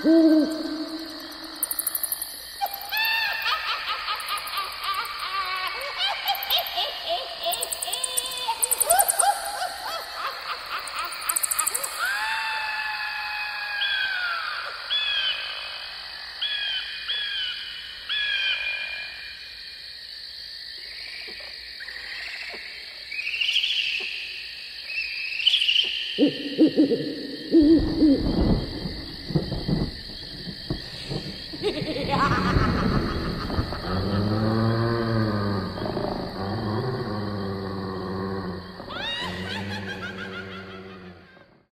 Oh, Yeah.